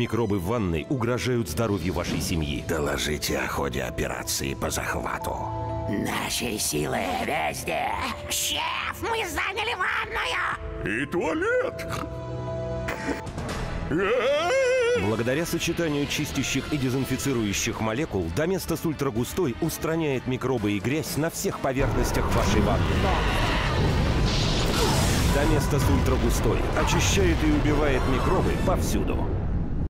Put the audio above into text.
Микробы в ванной угрожают здоровью вашей семьи. Доложите о ходе операции по захвату. Наши силы везде. Шеф, мы заняли ванную. И туалет. Благодаря сочетанию чистящих и дезинфицирующих молекул, Доместос ультрагустой устраняет микробы и грязь на всех поверхностях вашей ванны. Доместос ультрагустой очищает и убивает микробы повсюду.